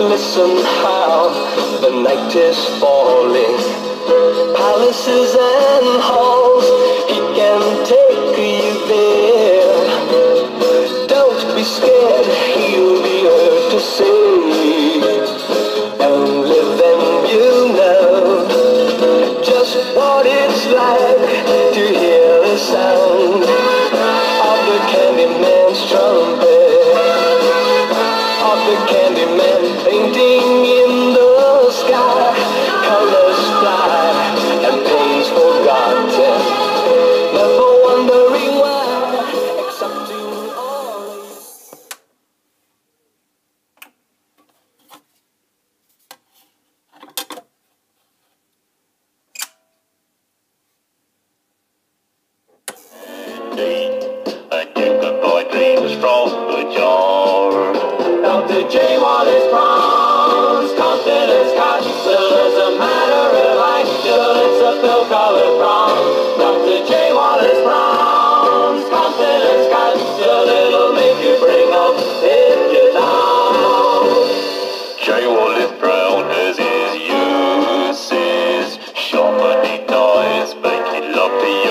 Listen how the night is falling. Palaces and halls, he can take you there. Don't be scared, to hear the sound of the Candyman's trumpet, of the Candyman painting in the sky, colors fly and pains forgotten. feet. A dicker boy dreams from the jar. Dr. J. Wallace Brown's confidence castle is a matter of life. Still, it's a pill colored brown. Dr. J. Wallace Brown's confidence castle. It'll make you bring up if you down. J. Wallace Brown has his uses. Sharpening knives, making love to you.